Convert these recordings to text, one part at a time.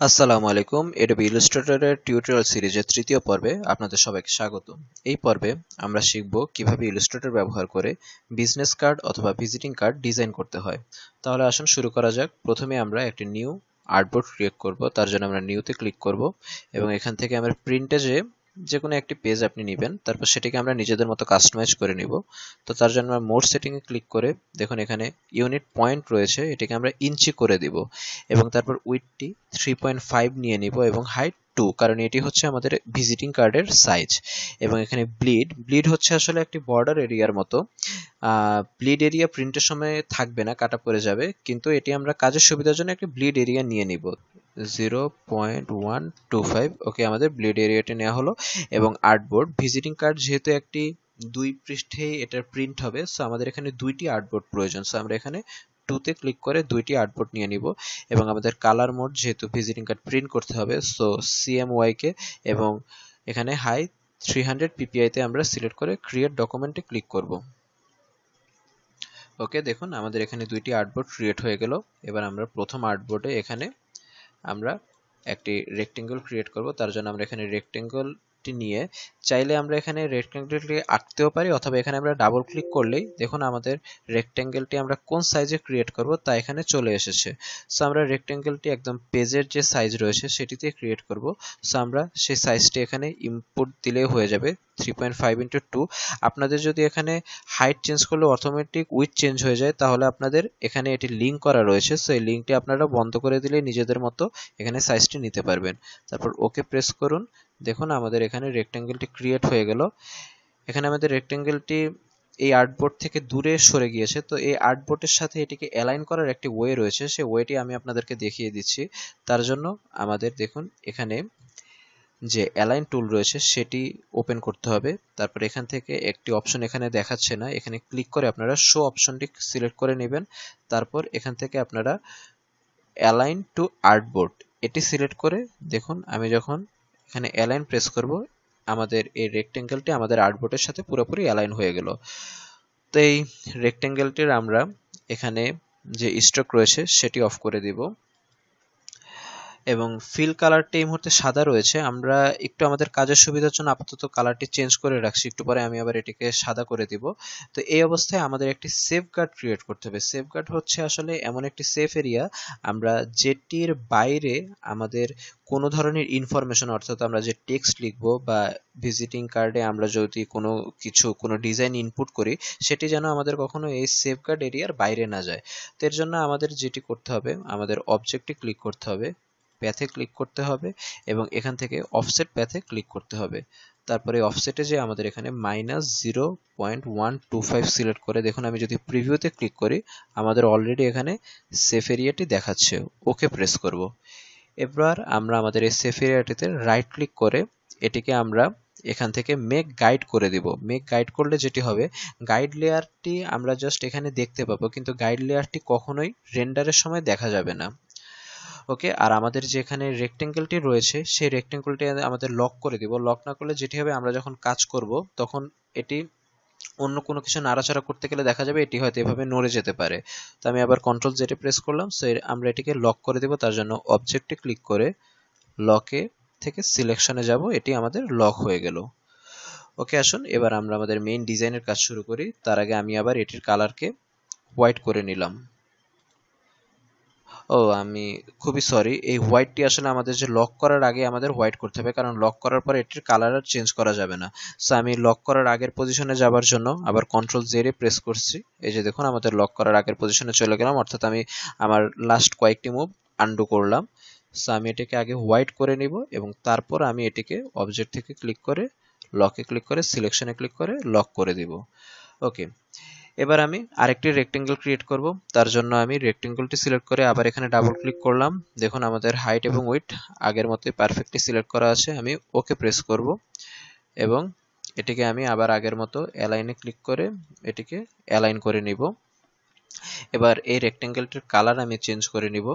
আসসালামু আলাইকুম, Adobe ইলাস্ট্রেটরের tutorial সিরিজের তৃতীয় পর্বে আপনাদের সবাইকে স্বাগত। এই পর্বে আমরা শিখব কীভাবে ইলাস্ট্রেটর ব্যবহার করে বিজনেস কার্ড অথবা ভিজিটিং কার্ড ডিজাইন করতে হয়। তাহলে আসুন শুরু করা যাক। প্রথমে আমরা একটি নিউ আর্টবোর্ড ক্রিয়েট করব, তার জন্য আমরা নিউতে ক্লিক করব এবং এখান থেকে আমরা প্রিন্টে যে যে কোনো একটি পেজ আপনি নেবেন, তারপর সেটিকে আমরা নিজেদের মতো কাস্টমাইজ করে নিব। তো তার জন্য আমরা মোড সেটিংয়ে ক্লিক করে দেখুন এখানে ইউনিট পয়েন্ট রয়েছে, এটিকে আমরা ইঞ্চি করে দিব এবং তারপর উইথটি থ্রি পয়েন্ট ফাইভ নিয়ে নিব এবং হাইট টু কারণ এটি হচ্ছে আমাদের ভিজিটিং কার্ডের সাইজ এবং এখানে ব্লিড ব্লিড হচ্ছে আসলে একটি বর্ডার এরিয়ার মতো। ব্লিড এরিয়া প্রিন্টের সময় থাকবে না কাটা পড়ে যাবে, কিন্তু এটি আমরা কাজের সুবিধার জন্য একটি ব্লিড এরিয়া নিয়ে নিব। Zero point one two five okay আমাদের ব্লেড এরিয়াটি নেওয়া হলো, এবং আর্টবোর্ড ভিজিটিং কার্ড যেহেতু একটি দুই পৃষ্ঠে এটার প্রিন্ট হবে সো আমাদের এখানে দুইটি আর্টবোর্ড প্রয়োজন সো আমরা এখানে টুতে ক্লিক করে দুইটি আর্টবোর্ড নিয়ে নিব, এবং আমাদের কালার মোড যেহেতু ভিজিটিং কার্ড প্রিন্ট করতে হবে সো সিএমওয়াইকে এবং এখানে হাই থ্রি হান্ড্রেড পিপিআইতে আমরা সিলেক্ট করে ক্রিয়েট ডকুমেন্টে ক্লিক করব। ওকে দেখুন, আমাদের এখানে দুইটি আর্টবোর্ড ক্রিয়েট হয়ে গেল, এবার আমরা প্রথম আর্টবোর্ডে এখানে আমরা একটি রেক্টেঙ্গল ক্রিয়েট করব। তার জন্য আমরা এখানে রেক্টেঙ্গল নিয়ে চাইলে আমরা এখানে রেক্টেঙ্গেলটি আঁকতেও পারি অথবা এখানে আমরা ডাবল ক্লিক করলেই দেখুন আমাদের রেক্টেঙ্গেলটি আমরা কোন সাইজে ক্রিয়েট করব তা এখানে চলে এসেছে। সো আমরা রেক্টেঙ্গেলটি একদম পেজের যে সাইজ রয়েছে সেটিতে ক্রিয়েট করব। সো আমরা সেই সাইজটি এখানে ইনপুট দিলেই হয়ে যাবে। Three point five into two আপনাদের যদি এখানে হাইট চেঞ্জ করলে অটোমেটিক উইথ চেঞ্জ হয়ে যায়, তাহলে আপনাদের এখানে এটি লিঙ্ক করা রয়েছে। সো এই লিঙ্কটি আপনারা বন্ধ করে দিলে নিজেদের মতো এখানে সাইজটি নিতে পারবেন। তারপর ওকে প্রেস করুন। দেখুন আমাদের এখানে রেক্টেঙ্গেলটি ক্রিয়েট হয়ে গেল। এখানে আমাদের রেক্টেঙ্গেলটি এই আর্টবোর্ড থেকে দূরে সরে গিয়েছে। তো, এই আর্টবোর্ডের সাথে এটিকে অ্যালাইন করার একটি ওয়ে রয়েছে। সেই ওয়েটি আমি আপনাদেরকে দেখিয়ে দিচ্ছি। তার জন্য আমাদের দেখুন, এখানে যে অ্যালাইন টুল রয়েছে, সেটি ওপেন করতে হবে। তারপর এখান থেকে একটি অপশন এখানে দেখাচ্ছে না। এখানে ক্লিক করে আপনারা শো অপশনটি সিলেক্ট করে নেবেন। তারপর এখান থেকে আপনারা অ্যালাইন টু আর্টবোর্ড এটি সিলেক্ট করে দেখুন, আমি যখন এখানে অ্যালাইন প্রেস করব, আমাদের এই রেক্টেঙ্গেলটি আমাদের আর্টবোর্ডের সাথে পুরোপুরি অ্যালাইন হয়ে গেল। তো এই রেক্টেঙ্গেলটির আমরা এখানে যে স্ট্রোক রয়েছে, সেটি অফ করে দিব। এবং ফিল কালারটি এই মুহূর্তে সাদা রয়েছে। আমরা একটু আমাদের কাজের সুবিধার জন্য আপাতত কালারটি চেঞ্জ করে রাখছি। একটু পরে আমি আবার এটিকে সাদা করে দিব। তো এই অবস্থায় আমাদের একটি সেফ গার্ড ক্রিয়েট করতে হবে। সেফ গার্ড হচ্ছে আসলে এমন একটি সেফ এরিয়া আমরা যেটির বাইরে আমাদের কোনো ধরনের ইনফরমেশন অর্থাৎ আমরা যে টেক্সট লিখব বা ভিজিটিং কার্ডে আমরা যদি কোনো কিছু, কোনো ডিজাইন ইনপুট করি, সেটি যেন আমাদের কখনো এই সেফ গার্ড এরিয়ার বাইরে না যায়। তো এর জন্য আমাদের যেটি করতে হবে, আমাদের অবজেক্টে ক্লিক করতে হবে। প্যাথে ক্লিক করতে হবে এবং এখান থেকে অফসেট প্যাথে ক্লিক করতে হবে। তারপরে অফসেটে যে আমাদের এখানে minus zero point one two five select করে, দেখুন আমি যদি প্রিভিউতে ক্লিক করি, আমাদের অলরেডি এখানে সেফ এরিয়াটি দেখাচ্ছে। ওকে প্রেস করব। এবার আমরা আমাদের এই সেফ এরিয়াটিতে রাইট ক্লিক করে এটিকে আমরা এখান থেকে মেক গাইড করে দিব। মেক গাইড করলে যেটি হবে গাইড লেয়ারটি আমরা জাস্ট এখানে দেখতে পাবো, কিন্তু গাইড লেয়ারটি কখনোই রেন্ডারের সময় দেখা যাবে না। ওকে, আর আমাদের যে এখানে রেক্টেঙ্গেলটি রয়েছে, সেই রেক্টেঙ্গেলটি আমাদের লক করে দিব। লক না করলে যেটি হবে, আমরা যখন কাজ করব, তখন এটি অন্য কোনো কিছু নাড়াচাড়া করতে গেলে দেখা যাবে এটি হয়তো এভাবে নড়ে যেতে পারে। তো আমি আবার কন্ট্রোল জেটে প্রেস করলাম, সো আমরা এটিকে লক করে দেব। তার জন্য অবজেক্টে ক্লিক করে লকে থেকে সিলেকশনে যাব, এটি আমাদের লক হয়ে গেল। ওকে, আসুন, এবার আমরা আমাদের মেইন ডিজাইনের কাজ শুরু করি। তার আগে আমি আবার এটির কালারকে হোয়াইট করে নিলাম। ও, আমি খুবই সরি এই হোয়াইটটি আসলে আমাদের যে লক করার আগে আমাদের হোয়াইট করতে হবে, কারণ লক করার পর এটির কালার আর চেঞ্জ করা যাবে না। সো আমি লক করার আগের পজিশনে যাবার জন্য আবার কন্ট্রোল জেরে প্রেস করছি। এই যে দেখুন, আমাদের লক করার আগের পজিশনে চলে গেলাম, অর্থাৎ আমি আমার লাস্ট কয়েকটি মুভ আন্ডু করলাম। সো আমি এটিকে আগে হোয়াইট করে নিব এবং তারপর আমি এটিকে অবজেক্ট থেকে ক্লিক করে লকে ক্লিক করে সিলেকশনে ক্লিক করে লক করে দিব। ওকে এবার আমি আরেকটি রেক্টেঙ্গেল ক্রিয়েট করব। তার জন্য আমি রেক্টেঙ্গেলটি সিলেক্ট করে আবার এখানে ডাবল ক্লিক করলাম। দেখুন আমাদের হাইট এবং উইথ আগের মতোই পারফেক্টলি সিলেক্ট করা আছে। আমি ওকে প্রেস করব এবং এটিকে আমি আবার আগের মতো অ্যালাইনে ক্লিক করে এটিকে অ্যালাইন করে নিব। এবার এই রেক্টেঙ্গেলটির কালার আমি চেঞ্জ করে নিব।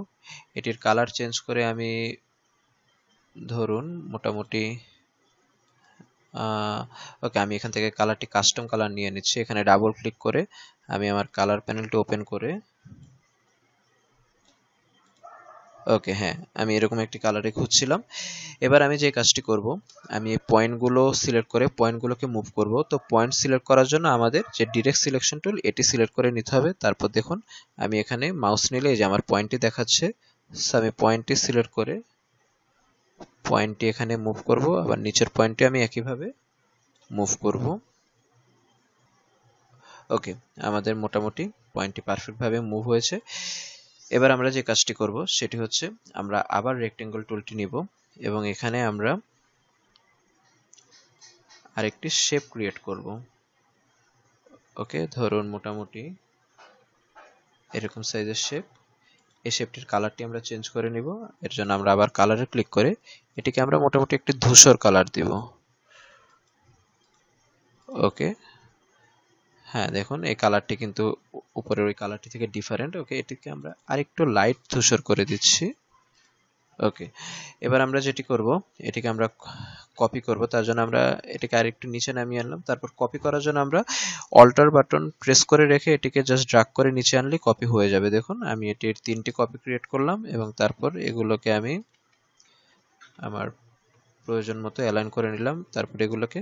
এটির কালার চেঞ্জ করে আমি ধরুন মোটামুটি ওকে আমি এখান থেকে কালারটি কাস্টম কালার নিয়ে নিচ্ছি। এখানে ডাবল ক্লিক করে আমি আমার কালার প্যানেলটি ওপেন করে ওকে হ্যাঁ আমি এরকম একটি কালারে খুঁজছিলাম। এবার আমি যে কাজটি করব, আমি এই পয়েন্টগুলো সিলেক্ট করে পয়েন্টগুলোকে মুভ করব। তো পয়েন্ট সিলেক্ট করার জন্য আমাদের যে ডিরেক্ট সিলেকশন টুল এটি সিলেক্ট করে নিতে হবে। তারপর দেখুন, আমি এখানে মাউস নিলে এই যে আমার পয়েন্টটি দেখাচ্ছে আমি পয়েন্টটি সিলেক্ট করে পয়েন্টটি এখানে মুভ করব, আবার নিচের পয়েন্টটি আমি একইভাবে মুভ করব। ওকে আমাদের মোটামুটি পয়েন্টটি পারফেক্টভাবে মুভ হয়েছে। এবার আমরা যে কাজটি করব, সেটি হচ্ছে আমরা আবার রেক্টেঙ্গল টুলটি নিব, এবং এখানে আমরা আরেকটি শেপ ক্রিয়েট করব। ওকে ধরুন মোটামুটি এরকম সাইজের শেপ এই শেপটির কালারটি আমরা চেঞ্জ করে নিব। এর জন্য আমরা আবার কালারে ক্লিক করে এটিকে আমরা মোটামুটি একটি ধূসর কালার দিব। ওকে হ্যাঁ দেখুন, এই কালারটি কিন্তু উপরের ওই কালারটি থেকে ডিফারেন্ট ওকে এটিকে আমরা আরেকটু লাইট ধূসর করে দিচ্ছি। ওকে এবার আমরা যেটি করব, এটিকে আমরা কপি করব, তার জন্য আমরা এটাকে আরেকটু নিচে নামিয়ে আনলাম। তারপর কপি করার জন্য আমরা অল্টার বাটন প্রেস করে রেখে এটিকে জাস্ট ড্রাগ করে নিচে আনলে কপি হয়ে যাবে। দেখুন, আমি এটির তিনটি কপি ক্রিয়েট করলাম এবং তারপর এগুলোকে আমি আমার প্রয়োজন মতো অ্যালাইন করে নিলাম। তারপর এগুলোকে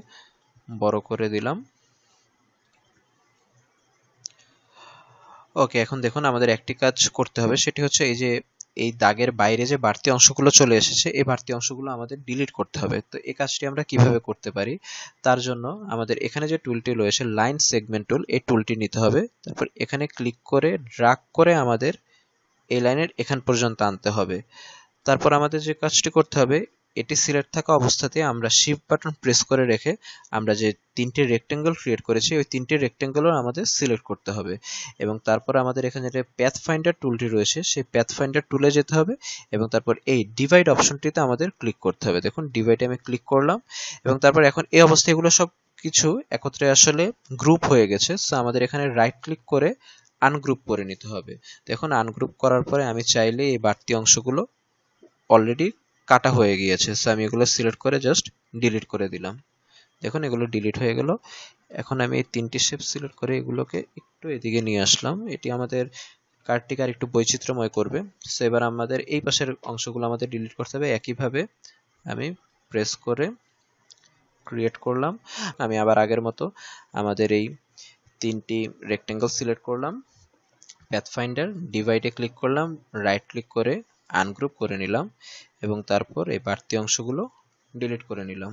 বড় করে দিলাম। ওকে এখন দেখুন আমাদের একটি কাজ করতে হবে। সেটি হচ্ছে এই যে এই দাগের বাইরে যে বাড়তি অংশগুলো চলে এসেছে, এই বাড়তি অংশগুলো আমাদের ডিলিট করতে হবে। তো এই কাজটি আমরা কীভাবে করতে পারি? তার জন্য আমাদের এখানে যে টুলটি রয়েছে লাইন সেগমেন্ট টুল এই টুলটি নিতে হবে। তারপর এখানে ক্লিক করে ড্রাগ করে আমাদের এই লাইনের এখান পর্যন্ত আনতে হবে। তারপর আমাদের যে কাজটি করতে হবে এটি সিলেক্ট থাকা অবস্থাতে আমরা শিফট বাটন প্রেস করে রেখে আমরা যে তিনটি রেক্টেঙ্গল ক্রিয়েট করেছি, ওই তিনটি রেক্টেঙ্গলও আমাদের সিলেক্ট করতে হবে। এবং তারপর আমাদের এখানে যে প্যাথ ফাইন্ডার টুলটি রয়েছে, সেই প্যাথ ফাইন্ডার টুলে যেতে হবে এবং তারপর এই ডিভাইড অপশনটিতে আমাদের ক্লিক করতে হবে। দেখুন ডিভাইডে আমি ক্লিক করলাম এবং তারপর এখন এই অবস্থায় এগুলো সব কিছু একত্রে আসলে গ্রুপ হয়ে গেছে সো আমাদের এখানে রাইট ক্লিক করে আনগ্রুপ করে নিতে হবে। দেখুন আনগ্রুপ করার পরে আমি চাইলে এই বাড়তি অংশগুলো অলরেডি কাটা হয়ে গিয়েছে। সো আমি এগুলো সিলেক্ট করে জাস্ট ডিলিট করে দিলাম। দেখুন, এগুলো ডিলিট হয়ে গেল। এখন আমি এই তিনটি শেপ সিলেক্ট করে এগুলোকে একটু এদিকে নিয়ে আসলাম। এটি আমাদের কার্ডটিকে আর একটু বৈচিত্র্যময় করবে। সো এবার আমাদের এই পাশের অংশগুলো আমাদের ডিলিট করতে হবে। একইভাবে আমি প্রেস করে ক্রিয়েট করলাম। আমি আবার আগের মতো আমাদের এই তিনটি রেক্টেঙ্গল সিলেক্ট করলাম। প্যাথফাইন্ডার ডিভাইডে ক্লিক করলাম। রাইট ক্লিক করে আনগ্রুপ করে নিলাম এবং তারপর এই বাড়তি অংশগুলো ডিলিট করে নিলাম।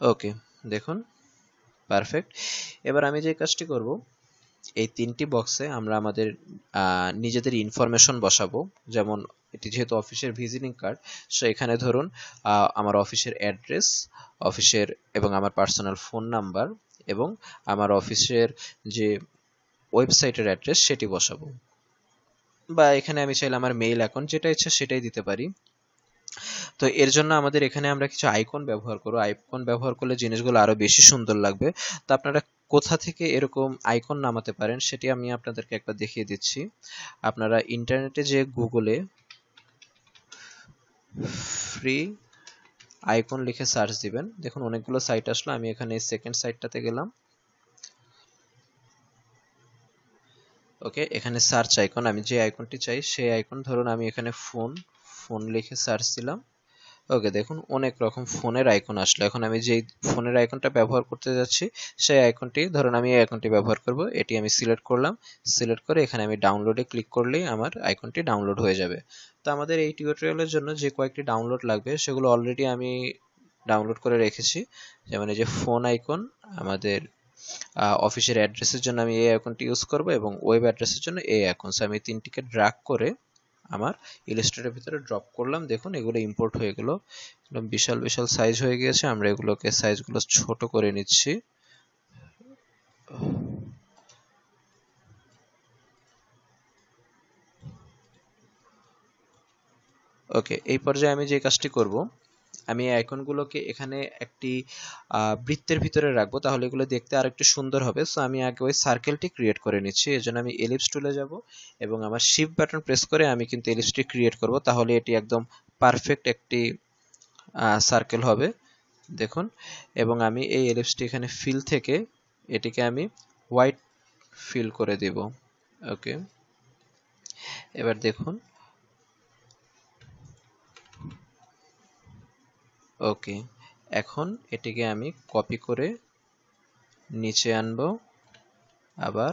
ওকে দেখুন পারফেক্ট এবার আমি যে কাজটি করব, এই তিনটি বক্সে আমরা আমাদের নিজেদের ইনফরমেশন বসাবো। যেমন, এটি যেহেতু অফিসের ভিজিটিং কার্ড সো এখানে ধরুন আমার অফিসের অ্যাড্রেস অফিসের এবং আমার পার্সোনাল ফোন নাম্বার এবং আমার অফিসের যে ওয়েবসাইটের অ্যাড্রেস সেটি বসাবো। বা এখানে আমি চাইলে আমার মেইল অ্যাকাউন্ট যেটা ইচ্ছা সেটাই দিতে পারি। তো এর জন্য আমাদের এখানে আমরা কিছু আইকন ব্যবহার করব। আইকন ব্যবহার করলে জিনিসগুলো আরও বেশি সুন্দর লাগবে। তো আপনারা কোথা থেকে এরকম আইকন নামাতে পারেন সেটি আমি আপনাদেরকে একবার দেখিয়ে দিচ্ছি। আপনারা ইন্টারনেটে যে গুগলে ফ্রি আইকন লিখে সার্চ দিবেন। দেখুন, অনেকগুলো সাইট আসলো। আমি এখানে সেকেন্ড সাইটটাতে গেলাম। ওকে এখানে সার্চ আইকন আমি যে আইকনটি চাই, সেই আইকন ধরুন আমি এখানে ফোন ফোন লিখে সার্চ দিলাম। ওকে দেখুন, অনেক রকম ফোনের আইকন আসলো। এখন আমি যেই ফোনের আইকনটা ব্যবহার করতে যাচ্ছি, সেই আইকনটি ধরুন আমি এই আইকনটি ব্যবহার করব, এটি আমি সিলেক্ট করলাম। সিলেক্ট করে এখানে আমি ডাউনলোডে ক্লিক করলেই আমার আইকনটি ডাউনলোড হয়ে যাবে। তো আমাদের এই টিউটোরিয়ালের জন্য যে কয়েকটি ডাউনলোড লাগবে, সেগুলো অলরেডি আমি ডাউনলোড করে রেখেছি। যেমন এই যে ফোন আইকন আমাদের অফিসের অ্যাড্রেসের জন্য আমি এই অ্যাকাউন্টটি ইউজ করব এবং ওয়েব অ্যাড্রেসের জন্য এই অ্যাকাউন্টস আমি তিনটিকে ড্রাগ করে আমার ইলাস্ট্রেটের ভিতরে ড্রপ করলাম। দেখুন, এগুলো ইম্পোর্ট হয়ে গেল। বিশাল বিশাল সাইজ হয়ে গিয়েছে। আমরা এগুলোকে সাইজগুলো ছোট করে নিচ্ছি। ওকে এই পর্যায়ে আমি যে কাজটি করব আমি এই আইকনগুলোকে এখানে একটি বৃত্তের ভিতরে রাখব, তাহলে এগুলো দেখতে আর একটু সুন্দর হবে। সো আমি আগে ওই সার্কেলটি ক্রিয়েট করে নিচ্ছি এর জন্য আমি এলিপস টুলে যাব এবং আমার শিফট বাটন প্রেস করে আমি কিন্তু এলিপসটি ক্রিয়েট করব, তাহলে এটি একদম পারফেক্ট একটি সার্কেল হবে। দেখুন, এবং আমি এই এলিপসটি এখানে ফিল থেকে এটিকে আমি হোয়াইট ফিল করে দেব। ওকে এবার দেখুন ওকে, এখন এটিকে আমি কপি করে নিচে আনব, আবার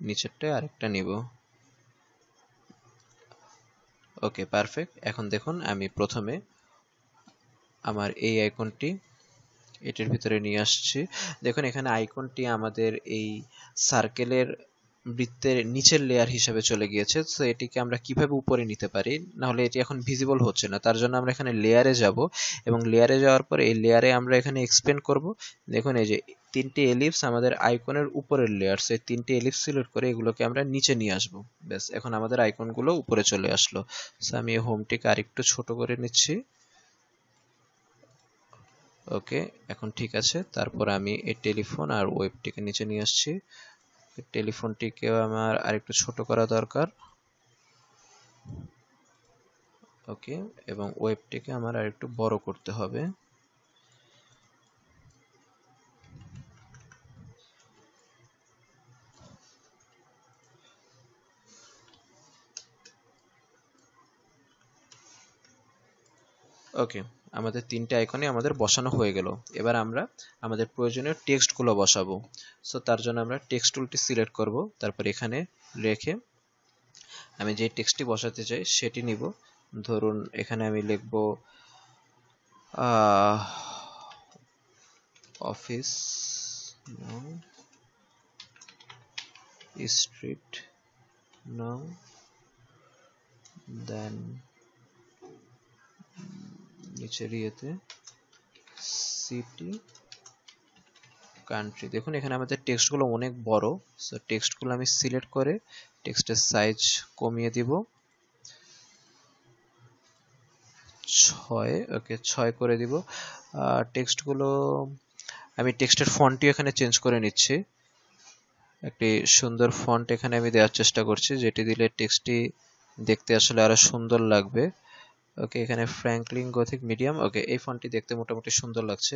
নিচেরটা আরেকটা নিব। Okay, perfect. এখন দেখুন, আমি প্রথমে আমার এই আইকনটি এটির ভিতরে নিয়ে আসছি। দেখুন, এখানে আইকনটি আমাদের এই সার্কেলের বৃত্তের নিচের লেয়ার হিসেবে চলে গিয়েছে, তো এটিকে আমরা কীভাবে উপরে নিতে পারি? না হলে এটি এখন ভিজিবল হচ্ছে না, তার জন্য আমরা এখানে লেয়ারে যাব এবং লেয়ারে যাওয়ার পর এই লেয়ারে আমরা এখানে এক্সপেন্ড করব। দেখুন এই যে তিনটি এলিপস আমাদের আইকনের উপরের লেয়ার সেই তিনটি এলিপস সিলেক্ট করে এগুলোকে আমরা নিচে নিয়ে আসব। ব্যাস, এখন আমাদের আইকনগুলো উপরে চলে আসলো। সো আমি এই হোমটিকে আরেকটু ছোট করে নিচ্ছি। ওকে এখন ঠিক আছে। তারপর আমি এই টেলিফোন আর ওয়েবটিকে নিচে নিয়ে আসছি। টেলিফোনটিকেও আমার আরেকটু ছোট করা দরকার। ওকে এবং ওয়েবটিকে আমার আরেকটু বড় করতে হবে। ওকে আমাদের তিনটে আইকনে আমাদের বসানো হয়ে গেল। এবার আমরা আমাদের প্রয়োজনীয় টেক্সটগুলো বসাবো। সো তার জন্য আমরা টেক্সট টুলটি সিলেক্ট করব। তারপর এখানে রেখে আমি যে টেক্সটটি বসাতে চাই, সেটি নিব। ধরুন, এখানে আমি লিখব অফিস স্ট্রিট নাও দেন নিচের ইয়েতে সিটি কান্ট্রি দেখুন, এখানে আমাদের টেক্সটগুলো অনেক বড়। সো টেক্সটগুলো আমি সিলেক্ট করে টেক্সটের সাইজ কমিয়ে দিব। ছয় ওকে ছয় করে দিব। টেক্সটগুলো আমি টেক্সটের ফন্টটি এখানে চেঞ্জ করে নিচ্ছি। একটি সুন্দর ফন্ট এখানে আমি দেওয়ার চেষ্টা করছি, যেটি দিলে টেক্সটটি দেখতে আসলে আরও সুন্দর লাগবে। ওকে এখানে ফ্র্যাঙ্কলিন গথিক মিডিয়াম ওকে এই ফন্টটি দেখতে মোটামুটি সুন্দর লাগছে।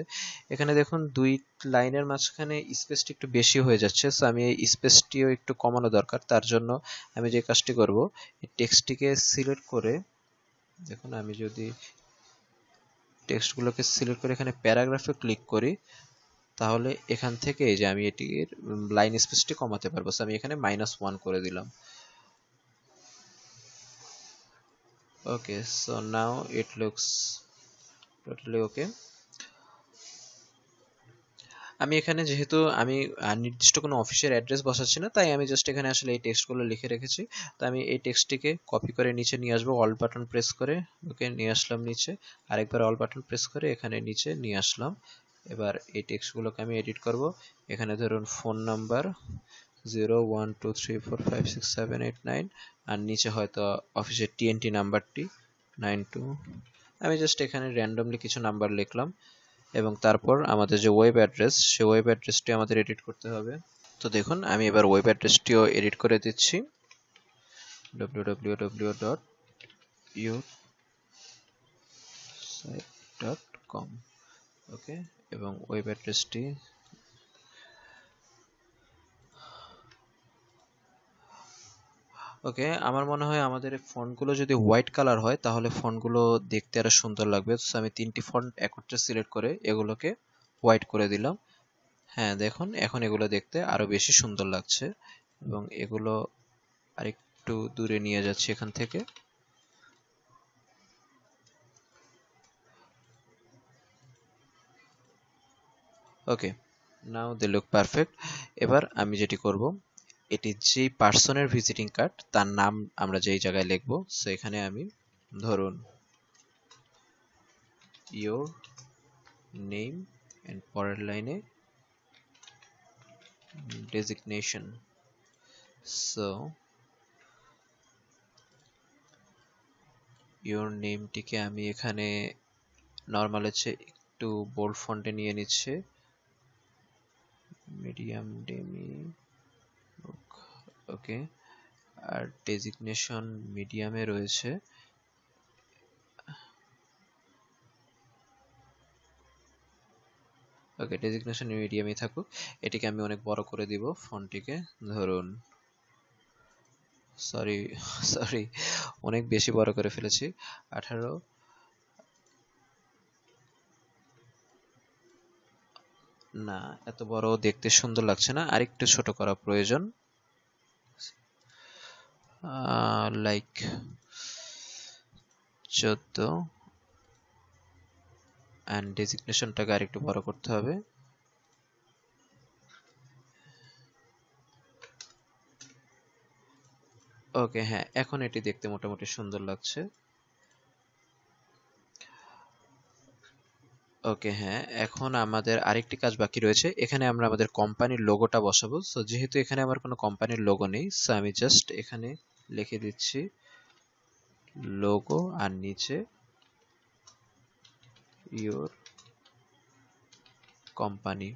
এখানে দেখুন, দুই লাইনের মাঝখানে স্পেসটি একটু বেশি হয়ে যাচ্ছে। সো আমি এই স্পেসটিও একটু কমানো দরকার। তার জন্য আমি যে কাজটি করব, এই টেক্সটটিকে সিলেক্ট করে, দেখুন, আমি যদি টেক্সটগুলোকে সিলেক্ট করে এখানে প্যারাগ্রাফে ক্লিক করি, তাহলে এখান থেকে যে আমি এটির লাইন স্পেসটি কমাতে পারব। সো আমি এখানে মাইনাস ওয়ান করে দিলাম। Okay, so now it looks totally okay. আমি এখানে যেহেতু আমি নির্দিষ্ট কোনো অফিসের অ্যাড্রেস বসাচ্ছি না, তাই আমি জাস্ট এখানে আসলে এই টেক্সটগুলো লিখে রেখেছি। তো আমি এই টেক্সটটিকে কপি করে নিচে নিয়ে আসব অল বাটন প্রেস করে। ওকে, নিয়ে আসলাম নিচে। আরেকবার অল বাটন প্রেস করে এখানে নিচে নিয়ে আসলাম। এবার এই টেক্সটগুলোকে আমি এডিট করব। এখানে ধরুন phone number zero one two three four five six seven eight nine আর নিচে হয়তো অফিসের টিএনটি নাম্বারটি নাইন টু আমি জাস্ট এখানে র্যান্ডমলি কিছু নাম্বার লিখলাম এবং তারপর আমাদের যে ওয়েব অ্যাড্রেস সে ওয়েব অ্যাড্রেসটি আমাদের এডিট করতে হবে। তো দেখুন, আমি এবার ওয়েব অ্যাড্রেসটিও এডিট করে দিচ্ছি। www.youtube.com ওকে এবং ওয়েব অ্যাড্রেসটি ওকে আমার মনে হয় আমাদের ফন্টগুলো যদি হোয়াইট কালার হয়, তাহলে ফন্টগুলো দেখতে আরও সুন্দর লাগবে। তো আমি তিনটি ফন্ট একত্রে সিলেক্ট করে এগুলোকে হোয়াইট করে দিলাম। হ্যাঁ দেখুন, এখন এগুলো দেখতে আরও বেশি সুন্দর লাগছে এবং এগুলো আরেকটু দূরে নিয়ে যাচ্ছি এখান থেকে। ওকে নাও দে লুক পারফেক্ট এবার আমি যেটি করব এটি যেই পার্সনের ভিজিটিং কার্ড, তার নাম আমরা যেই জায়গায় লিখব সো এখানে আমি ধরুন ইয়োর নেম এন্ড পরের লাইনে ডেজিগনেশন সো ইয়োর নেমটিকে আমি এখানে নর্মাল হচ্ছে একটু বোল্ড ফন্টে নিয়ে নিচ্ছে মিডিয়াম ডেমি ওকে। আর ডেজিগনেশন মিডিয়ামে রয়েছে। ওকে ডেজিগনেশন মিডিয়ামে থাকুক। এটিকে আমি অনেক বড় করে দিব ফন্টটিকে ধরুন সরি সরি অনেক বেশি বড় করে ফেলেছি। আঠারো, না, এত বড় দেখতে সুন্দর লাগছে না। আরেকটু ছোট করা প্রয়োজন। লাইক চোদ্দ অ্যান্ড ডেজিগনেশনটাকে আরেকটু বড় করতে হবে। ওকে হ্যাঁ এখন এটি দেখতে মোটামুটি সুন্দর লাগছে। ওকে হ্যাঁ এখন আমাদের আরেকটি কাজ বাকি রয়েছে। এখানে আমরা আমাদের কোম্পানির লোগোটা বসাবো। সো যেহেতু এখানে আমার কোনো কোম্পানির লোগো নেই সো আমি জাস্ট এখানে লিখে দিচ্ছি লোগো আর নিচে ইওর কোম্পানি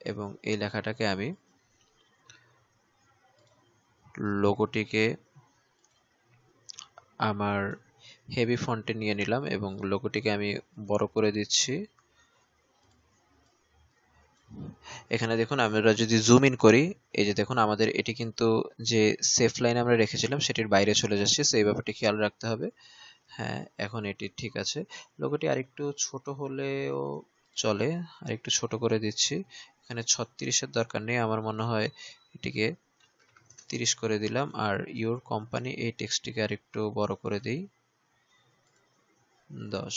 এবং এই লেখাটাকে আমি লোগোটিকে আমার হেভি ফন্টে নিয়ে নিলাম এবং লোগোটিকে আমি বড় করে দিচ্ছি। এখানে দেখুন, আমরা যদি জুম ইন করি, এই যে দেখুন, আমাদের এটি কিন্তু যে সেফ লাইন আমরা রেখেছিলাম, সেটির বাইরে চলে যাচ্ছে সো এই ব্যাপারটি খেয়াল রাখতে হবে। হ্যাঁ এখন এটি ঠিক আছে। লোগোটি আরেকটু ছোট হলেও চলে, আরেকটু ছোট করে দিচ্ছি। এখানে ছত্রিশের দরকার নেই, আমার মনে হয় এটিকে তিরিশ করে দিলাম। আর ইউর কোম্পানি এই টেক্সটটিকে আরেকটু বড় করে দিই। দশ।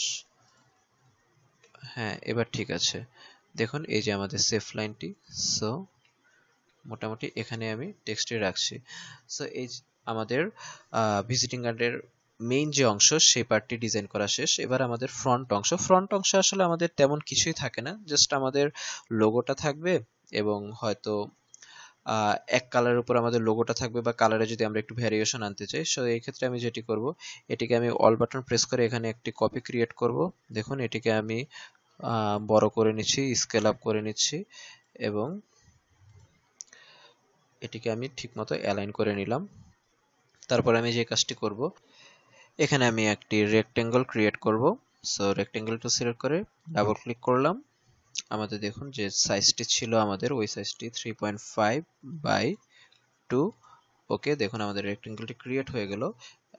হ্যাঁ এবার ঠিক আছে। দেখুন, এই যে আমাদের সেফ লাইনটি সো মোটামুটি এখানে আমি টেক্সটে রাখছি। সো এই আমাদের ভিজিটিং কার্ডের মেইন যে অংশ, সেই পার্টটি ডিজাইন করা শেষ। এবার আমাদের ফ্রন্ট অংশ। ফ্রন্ট অংশ আসলে আমাদের তেমন কিছুই থাকে না। জাস্ট আমাদের লোগোটা থাকবে এবং হয়তো এক কালারের উপর আমাদের লোগোটা থাকবে বা কালারে যদি আমরা একটু ভ্যারিয়েশন আনতে চাই সো এই ক্ষেত্রে আমি যেটি করব, এটিকে আমি অল বাটন প্রেস করে এখানে একটি কপি ক্রিয়েট করব। দেখুন, এটিকে আমি বড় করে নিচ্ছি স্কেল আপ করে নিচ্ছি এবং এটিকে আমি ঠিকমতো অ্যালাইন করে নিলাম। তারপর আমি যে কাজটি করব, এখানে আমি একটি রেক্টেঙ্গল ক্রিয়েট করব। সো রেক্টেঙ্গলটা সিলেক্ট করে ডাবল ক্লিক করলাম। আমাদের দেখুন যে সাইজটি ছিল আমাদের, ওই সাইজটি three point five by two okay দেখুন আমাদের রেক্টেঙ্গলটি ক্রিয়েট হয়ে গেল।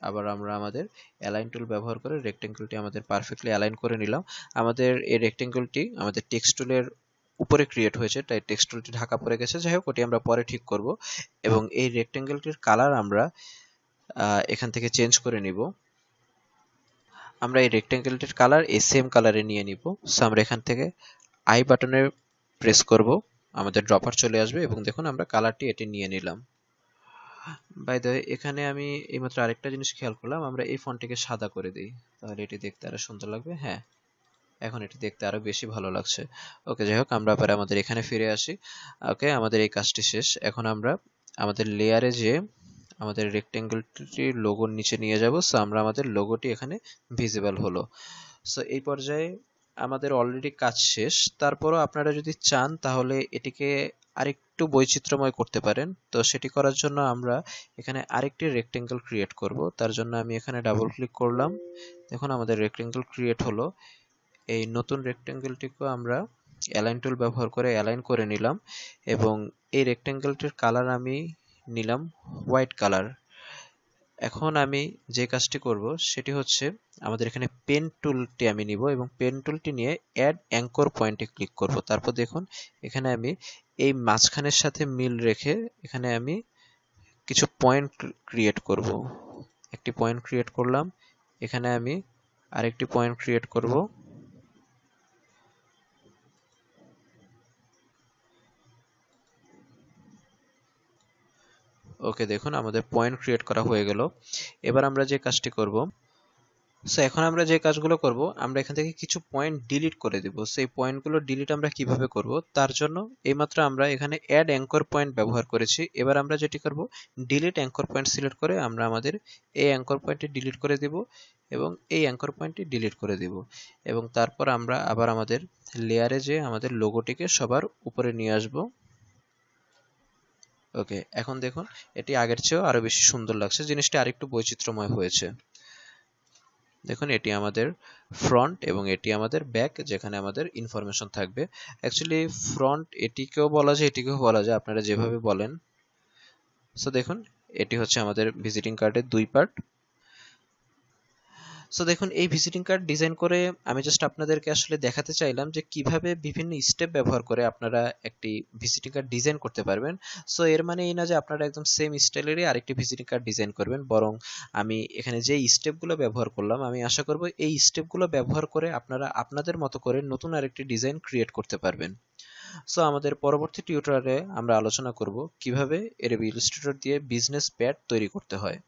আবার আমরা আমাদের অ্যালাইন টুল ব্যবহার করে রেক্টেঙ্গলটি আমাদের পারফেক্টলি অ্যালাইন করে নিলাম। আমাদের এই রেক্টেঙ্গলটি আমাদের টেক্সট টুলের উপরে ক্রিয়েট হয়েছে, তাই টেক্সট টুলটি ঢাকা পড়ে গেছে। যাই হোক, ওটি আমরা পরে ঠিক করব। এবং এই রেক্টেঙ্গলটির কালার আমরা এখান থেকে চেঞ্জ করে নিব। আমরা এই রেক্টেঙ্গলটির কালার এই সেম কালারে নিয়ে নিব। সো আমরা এখান থেকে আই বাটনে প্রেস করব, আমাদের ড্রপার চলে আসবে এবং দেখুন আমরা কালারটি এটি নিয়ে নিলাম। বাই দ্য এখানে আমি এইমাত্র আরেকটা জিনিস খেয়াল করলাম, আমরা এই ফন্টটিকে সাদা করে দিই। তাহলে এটি দেখতে আরও সুন্দর লাগবে। হ্যাঁ এখন এটি দেখতে আরও বেশি ভালো লাগছে। ওকে যাই হোক, আমরা আবার আমাদের এখানে ফিরে আসি। ওকে আমাদের এই কাজটি শেষ। এখন আমরা আমাদের লেয়ারে যে আমাদের রেক্টেঙ্গলটির লোগোর নিচে নিয়ে যাব। সো আমরা আমাদের লোগোটি এখানে ভিজিবল হলো। সো এই পর্যায়ে আমাদের অলরেডি কাজ শেষ। তারপরও আপনারা যদি চান, তাহলে এটিকে আরেকটু বৈচিত্র্যময় করতে পারেন। তো সেটি করার জন্য আমরা এখানে আরেকটি রেক্টেঙ্গল ক্রিয়েট করব। তার জন্য আমি এখানে ডাবল ক্লিক করলাম। দেখুন, আমাদের রেক্টেঙ্গল ক্রিয়েট হলো। এই নতুন রেক্টেঙ্গলটিকেও আমরা অ্যালাইন টুল ব্যবহার করে অ্যালাইন করে নিলাম এবং এই রেক্টেঙ্গলটির কালার আমি নিলাম হোয়াইট কালার এখন আমি যে কাজটি করব সেটি হচ্ছে আমাদের এখানে পেন টুলটি আমি নিব এবং পেন টুলটি নিয়ে অ্যাড অ্যাঙ্কর পয়েন্টে ক্লিক করব। তারপর দেখুন, এখানে আমি এই মাঝখানের সাথে মিল রেখে এখানে আমি কিছু পয়েন্ট ক্রিয়েট করব। একটি পয়েন্ট ক্রিয়েট করলাম, এখানে আমি আরেকটি পয়েন্ট ক্রিয়েট করব। ওকে দেখুন, আমাদের পয়েন্ট ক্রিয়েট করা হয়ে গেল। এবার আমরা যে কাজটি করব সো এখন আমরা যে কাজগুলো করব, আমরা এখান থেকে কিছু পয়েন্ট ডিলিট করে দিব। সেই পয়েন্টগুলো ডিলিট আমরা কীভাবে করব, তার জন্য এইমাত্র আমরা এখানে অ্যাড অ্যাঙ্কর পয়েন্ট ব্যবহার করেছি। এবার আমরা যেটি করব ডিলিট অ্যাঙ্কর পয়েন্ট সিলেক্ট করে আমরা আমাদের এই অ্যাঙ্কর পয়েন্টটি ডিলিট করে দিব এবং এই অ্যাঙ্কর পয়েন্টটি ডিলিট করে দিব। এবং তারপর আমরা আবার আমাদের লেয়ারে যে আমাদের লোগোটিকে সবার উপরে নিয়ে আসব। ওকে এখন দেখুন, এটি আগের চেয়েও আরও বেশি সুন্দর লাগছে। জিনিসটি আরেকটু বৈচিত্র্যময় হয়েছে। দেখুন, এটি আমাদের ফ্রন্ট এবং এটি আমাদের ব্যাক যেখানে আমাদের ইনফরমেশন থাকবে। অ্যাকচুয়ালি ফ্রন্ট এটিকেও বলা যায়, এটিকেও বলা যায়, আপনারা যেভাবে বলেন। সো দেখুন, এটি হচ্ছে আমাদের ভিজিটিং কার্ডের দুই পার্ট সো দেখুন, এই ভিজিটিং কার্ড ডিজাইন করে আমি জাস্ট আপনাদেরকে আসলে দেখাতে চাইলাম যে কীভাবে বিভিন্ন স্টেপ ব্যবহার করে আপনারা একটি ভিজিটিং কার্ড ডিজাইন করতে পারবেন। সো এর মানে এই না যে আপনারা একদম সেম স্টাইলেরই আরেকটি ভিজিটিং কার্ড ডিজাইন করবেন, বরং আমি এখানে যে স্টেপগুলো ব্যবহার করলাম, আমি আশা করব এই স্টেপগুলো ব্যবহার করে আপনারা আপনাদের মতো করে নতুন আরেকটি ডিজাইন ক্রিয়েট করতে পারবেন। সো আমাদের পরবর্তী টিউটোরিয়ালে আমরা আলোচনা করব কীভাবে এর ইলাস্ট্রেটর দিয়ে বিজনেস প্যাড তৈরি করতে হয়।